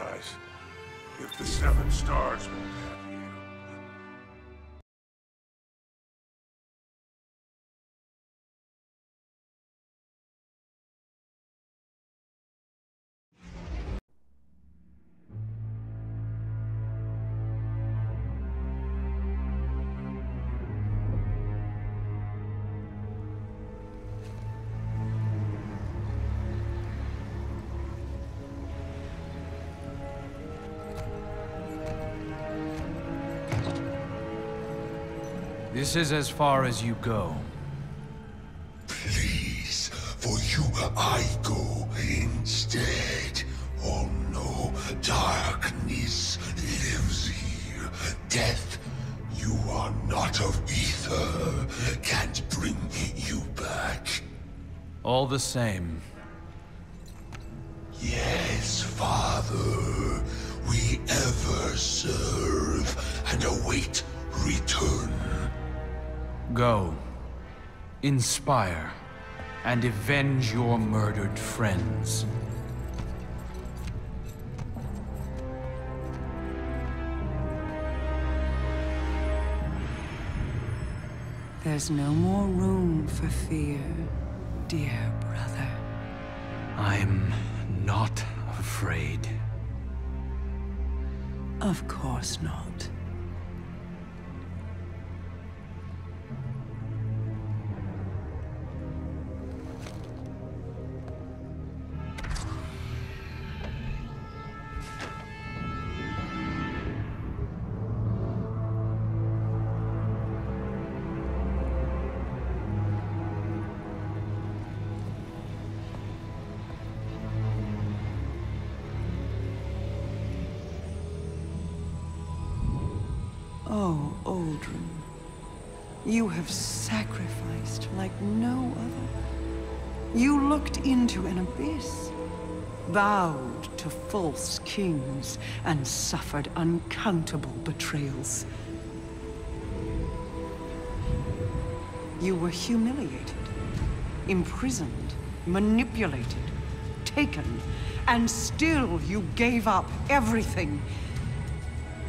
apologize. If the Seven Stars won't have you. This is as far as you go. Please, for you I go instead. Oh no, darkness lives here. Death, you are not of ether. Can't bring you back. All the same, Yes, Father. We ever serve and await return. Go. Inspire. And avenge your murdered friends. There's no more room for fear, dear brother. I'm not afraid. Of course not. Oh, Uldren. You have sacrificed like no other. You looked into an abyss, vowed to false kings, and suffered uncountable betrayals. You were humiliated, imprisoned, manipulated, taken, and still you gave up everything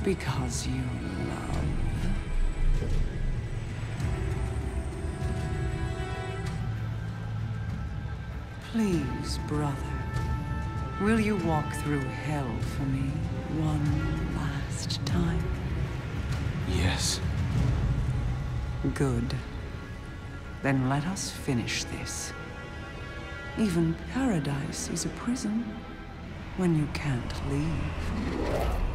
because you love. Please, brother, will you walk through hell for me one last time? Yes. Good. Then let us finish this. Even paradise is a prison when you can't leave.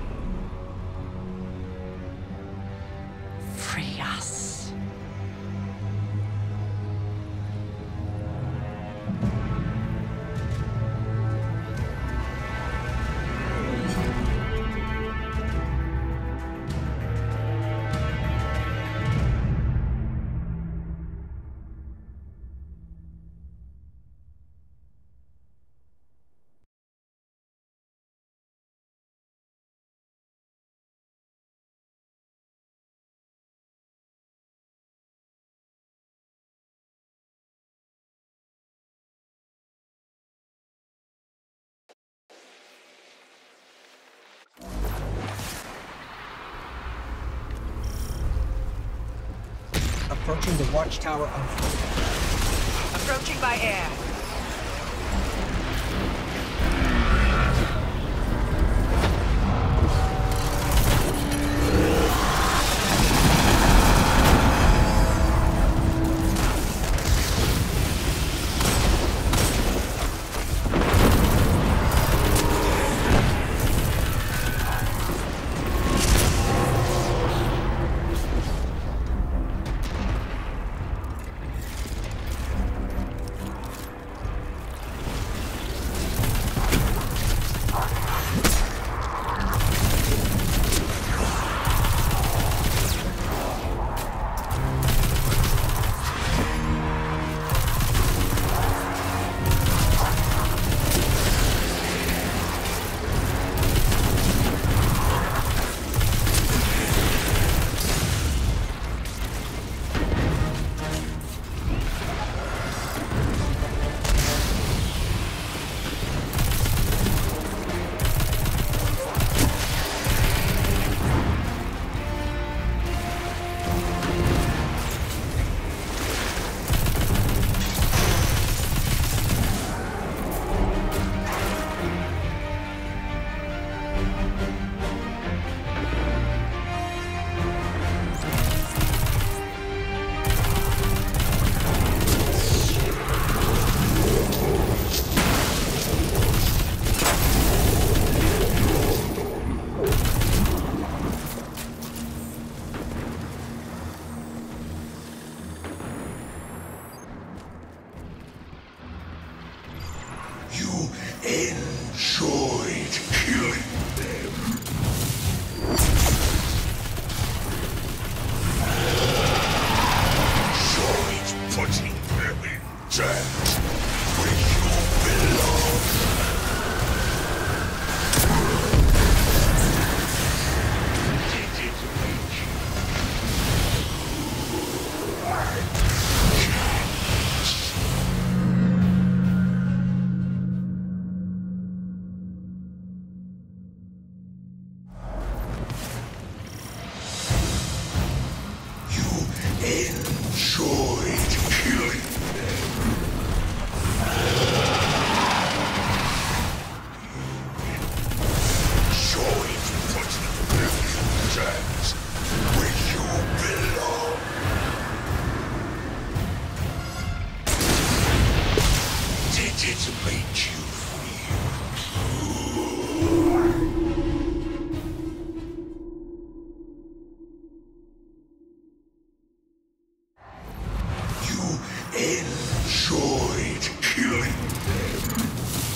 Approaching the watchtower on. Approaching by air. Enjoyed killing them.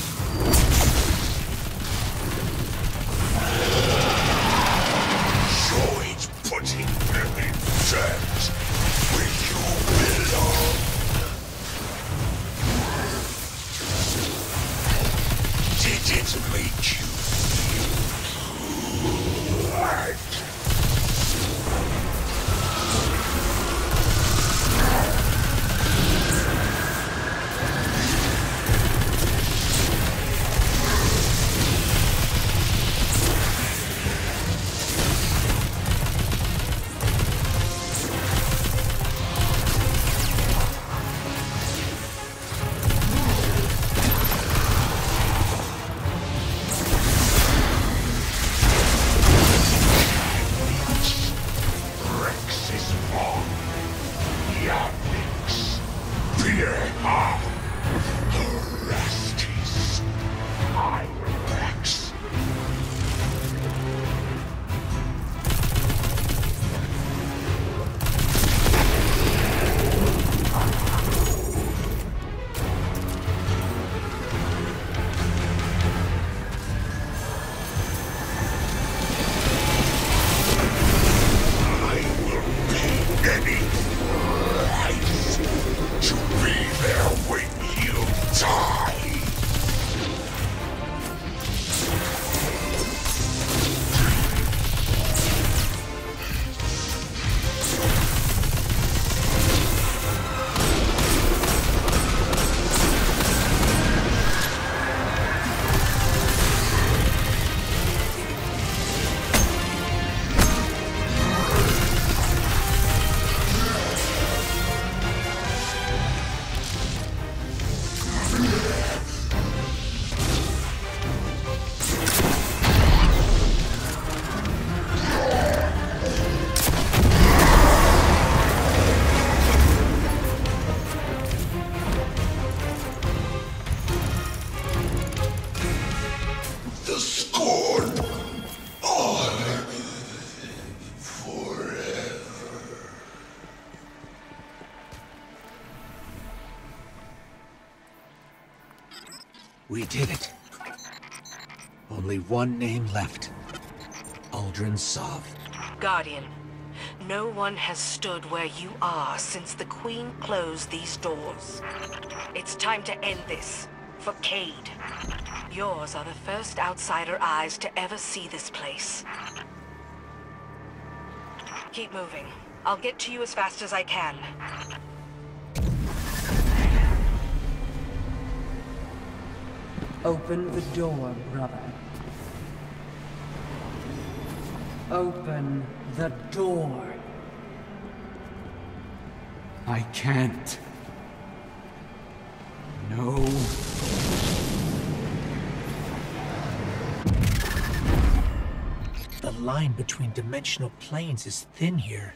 One name left. Uldren Sov. Guardian, no one has stood where you are since the Queen closed these doors. It's time to end this. For Cayde. Yours are the first outsider eyes to ever see this place. Keep moving. I'll get to you as fast as I can. Open the door, brother. Open the door. I can't. No. The line between dimensional planes is thin here.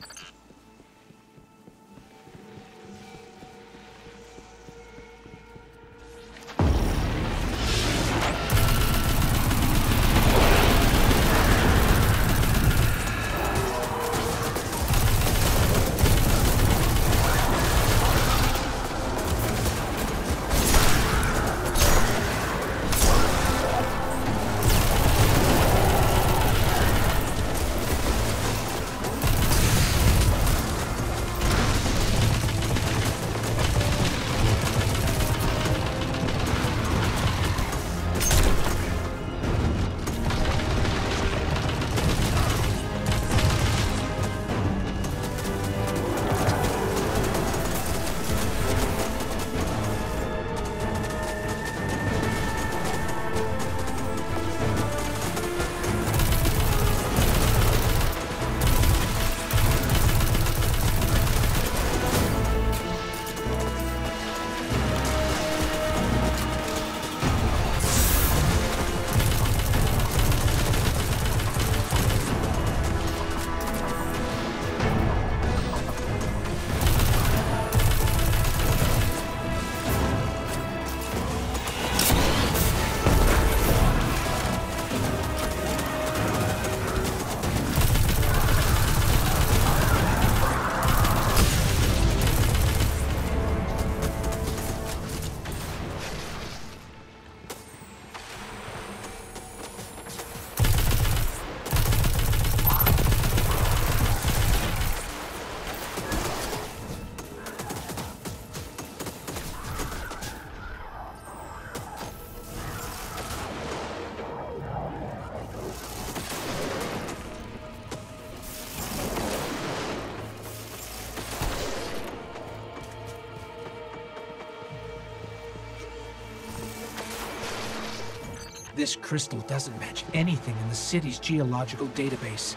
This crystal doesn't match anything in the city's geological database.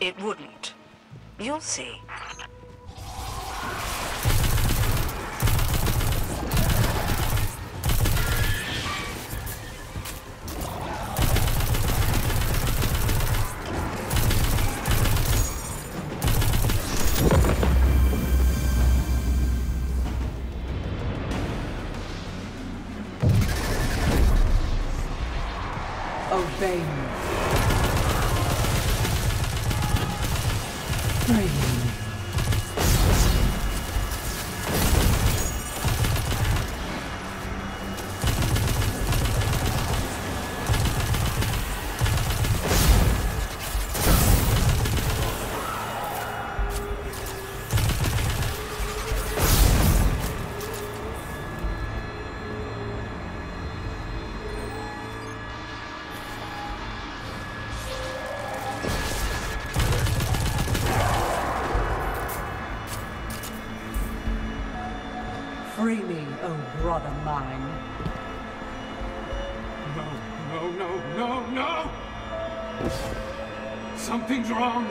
It wouldn't. You'll see. Obey Something's wrong!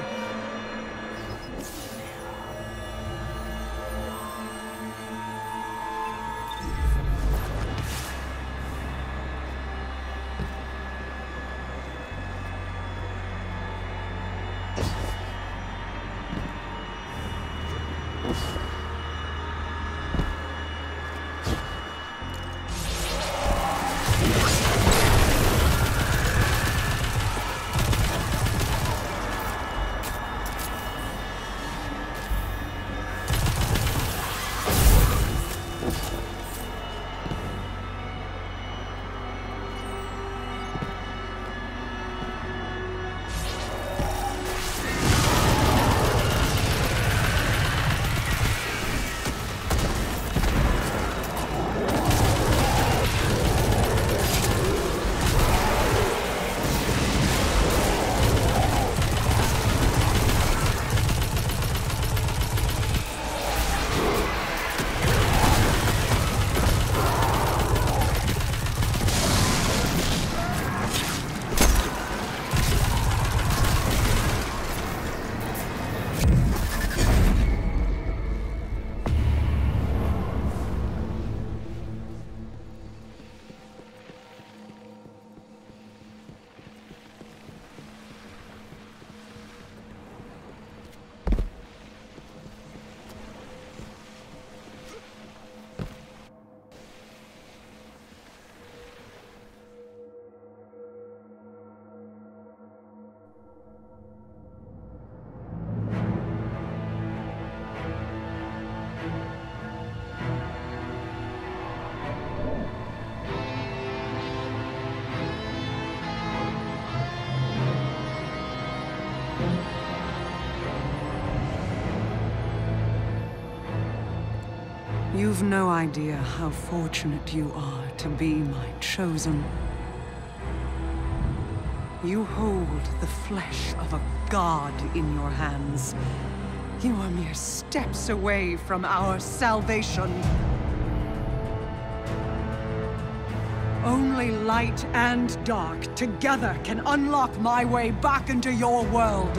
You've no idea how fortunate you are to be my chosen. You hold the flesh of a god in your hands. You are mere steps away from our salvation. Only light and dark together can unlock my way back into your world.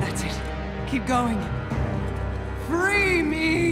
That's it. Keep going. Free me!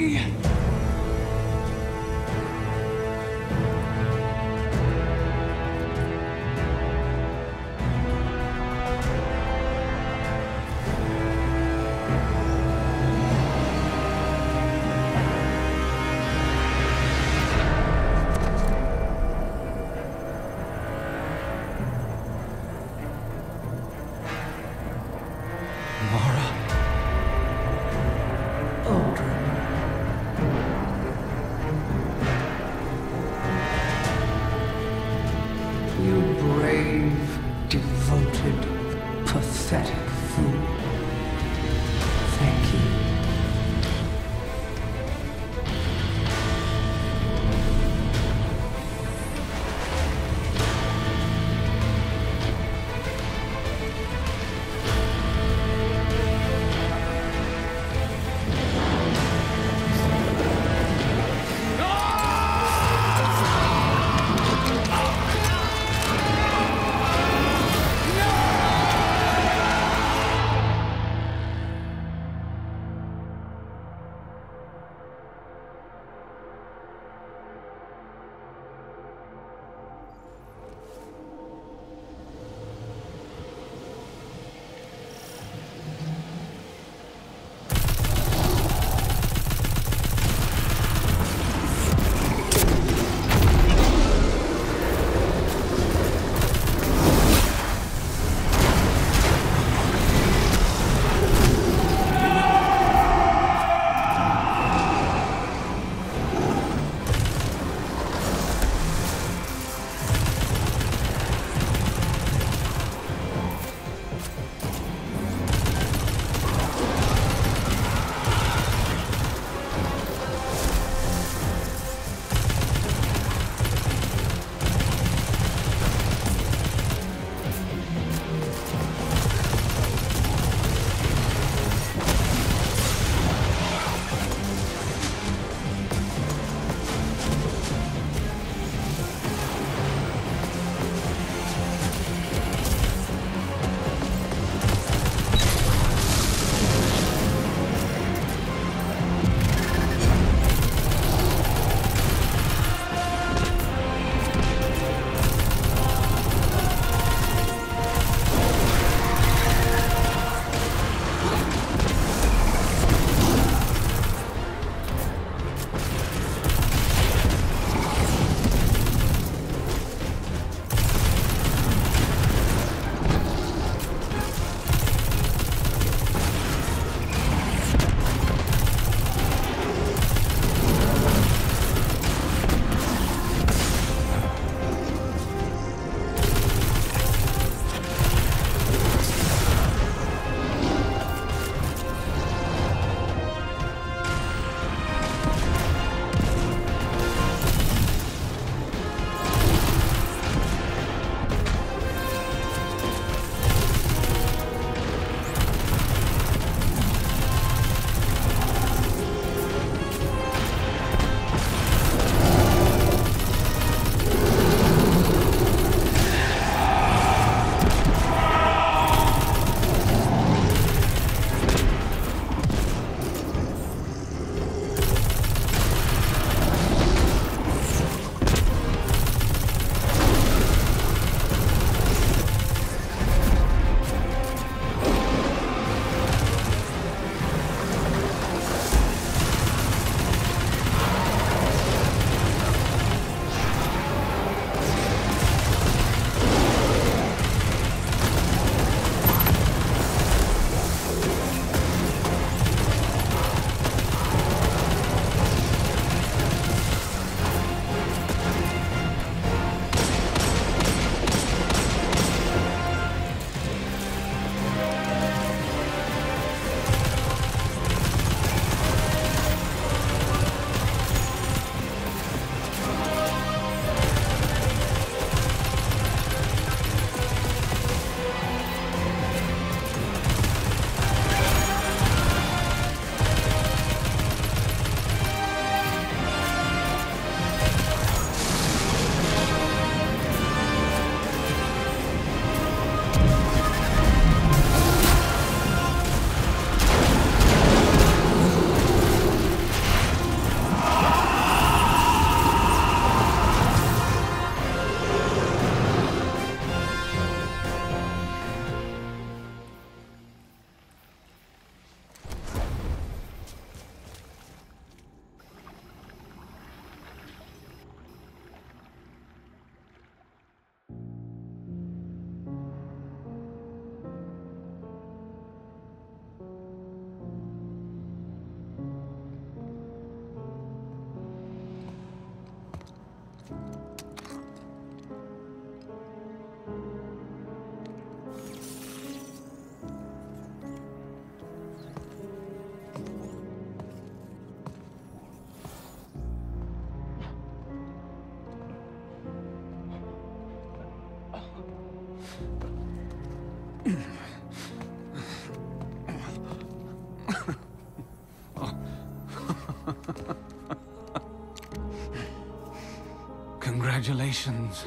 Congratulations.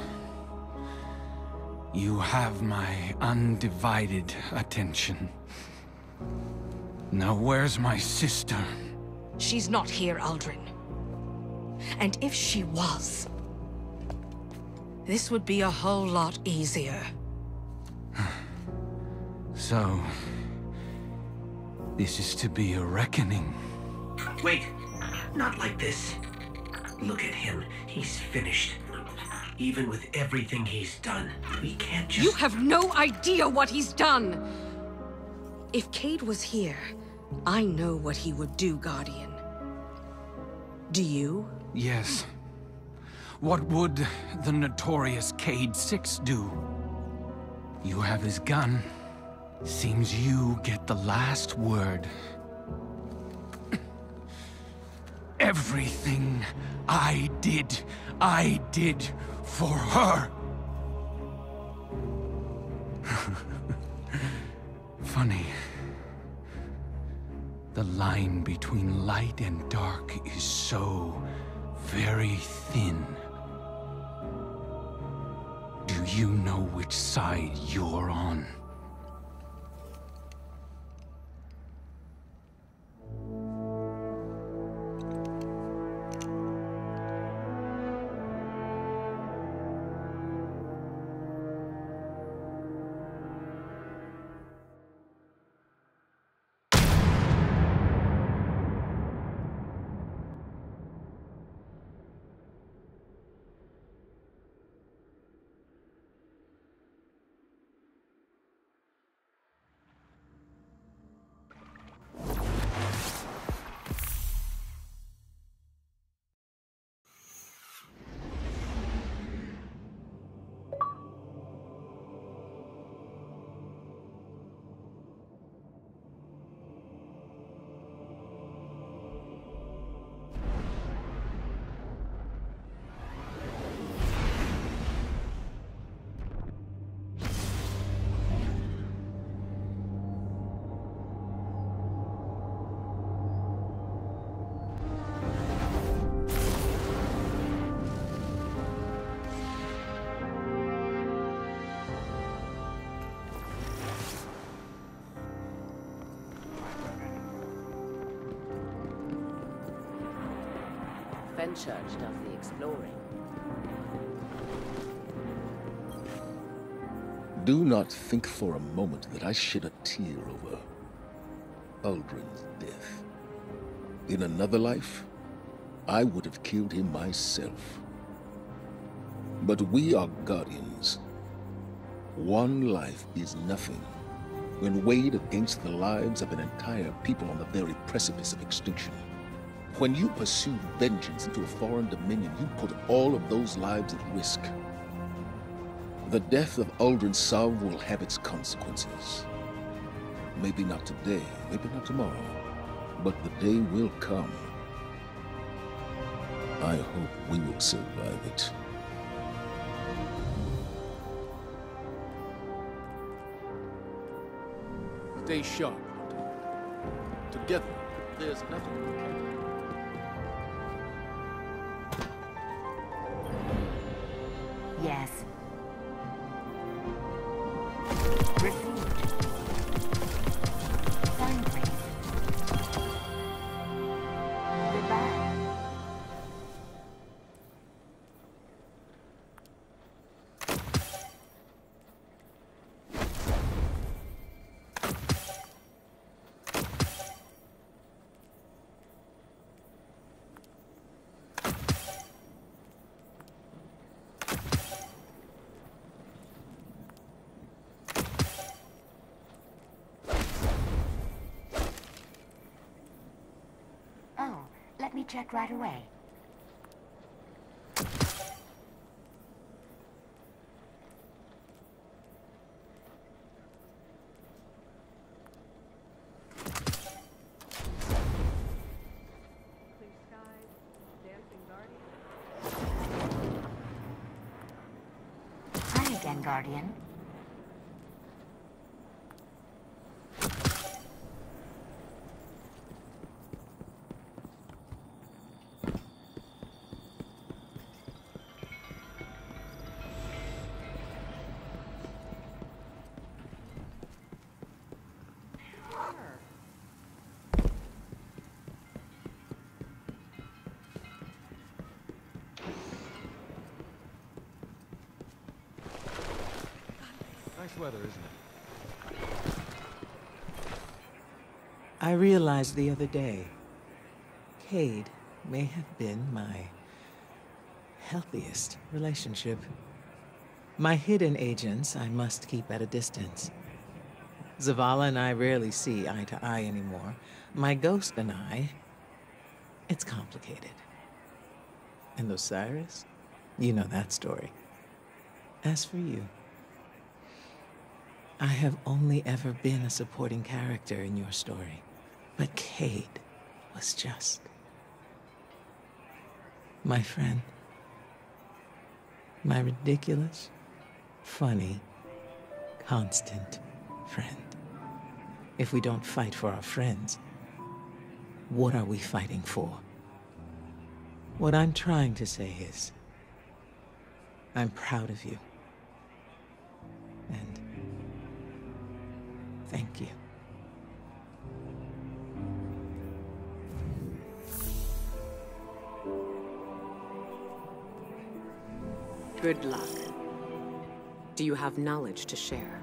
You have my undivided attention. Now where's my sister? She's not here, Uldren. And if she was, this would be a whole lot easier. So... This is to be a reckoning. Wait, not like this. Look at him. He's finished. Even with everything he's done, we can't just... You have no idea what he's done! If Cayde was here, I know what he would do, Guardian. Do you? Yes. What would the notorious Cayde Six do? You have his gun. Seems you get the last word. Everything I did, I did for her. Funny. The line between light and dark is so very thin. Do you know which side you're on? Fenchurch does the exploring. Do not think for a moment that I shed a tear over Uldren's death. In another life, I would have killed him myself. But we are guardians. One life is nothing when weighed against the lives of an entire people on the very precipice of extinction. When you pursue vengeance into a foreign dominion, you put all of those lives at risk. The death of Uldren Sov will have its consequences. Maybe not today, maybe not tomorrow, but the day will come. I hope we will survive it. Stay sharp. Together, there's nothing let me check right away. Hi again, Guardian. Weather, isn't it? I realized the other day, Cayde may have been my healthiest relationship. My hidden agents I must keep at a distance. Zavala and I rarely see eye to eye anymore. My ghost and I, it's complicated. And Osiris? You know that story. As for you, I have only ever been a supporting character in your story. But Cayde was just my friend. My ridiculous, funny, constant friend. If we don't fight for our friends, what are we fighting for? What I'm trying to say is, I'm proud of you. Thank you. Good luck. Do you have knowledge to share?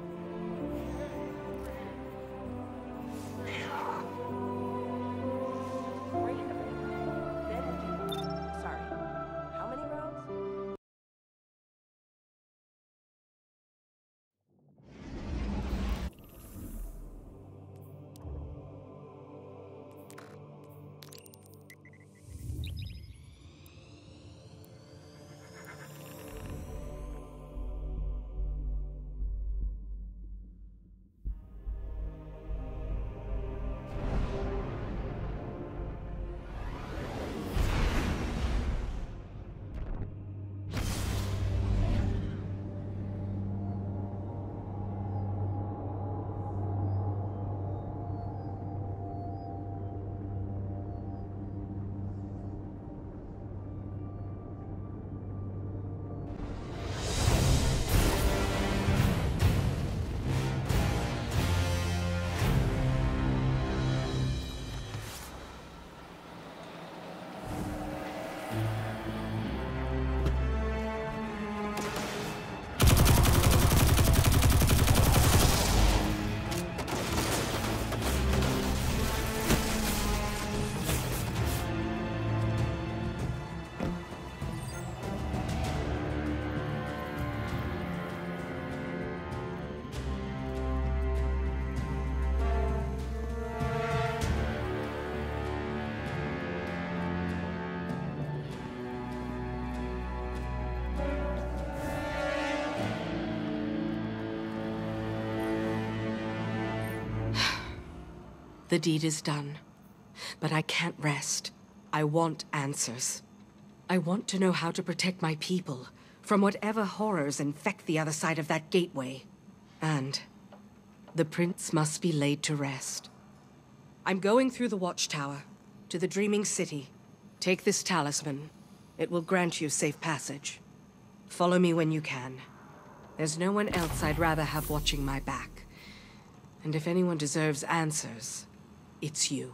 The deed is done. But I can't rest. I want answers. I want to know how to protect my people from whatever horrors infect the other side of that gateway. And the prince must be laid to rest. I'm going through the watchtower to the Dreaming City. Take this talisman. It will grant you safe passage. Follow me when you can. There's no one else I'd rather have watching my back. And if anyone deserves answers, it's you.